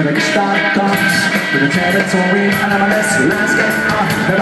With a gestalt comes With the territory and I'm a let's get on.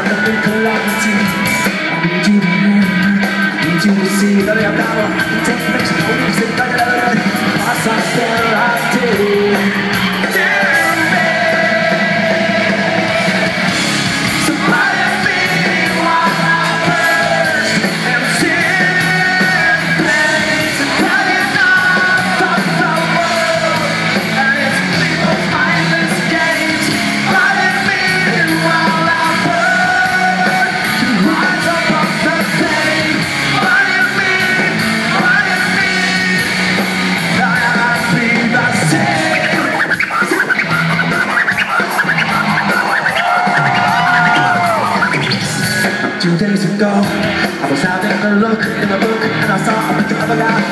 days ago I was having a look in the book and I saw a picture of a guy.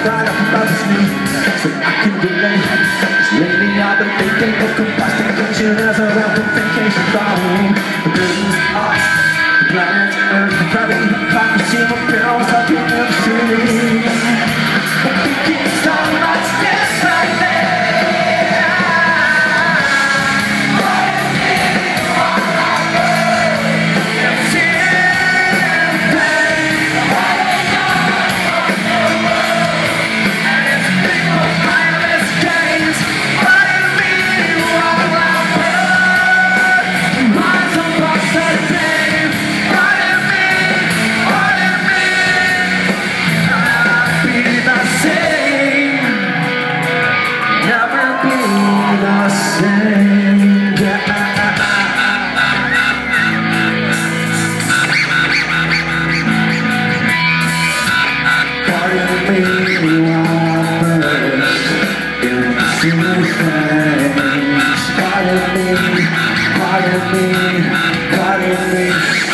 Spider-Man, Spider-Man, Spider-Man, Spider-Man